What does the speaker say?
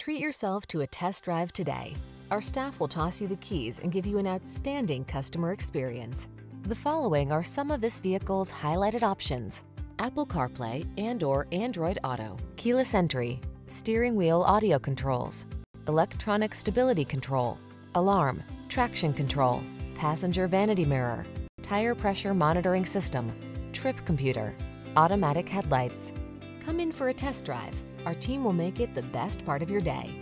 Treat yourself to a test drive today. Our staff will toss you the keys and give you an outstanding customer experience. The following are some of this vehicle's highlighted options. Apple CarPlay and or Android Auto, keyless entry, steering wheel audio controls, electronic stability control, alarm, traction control, passenger vanity mirror, tire pressure monitoring system, trip computer, automatic headlights. Come in for a test drive. Our team will make it the best part of your day.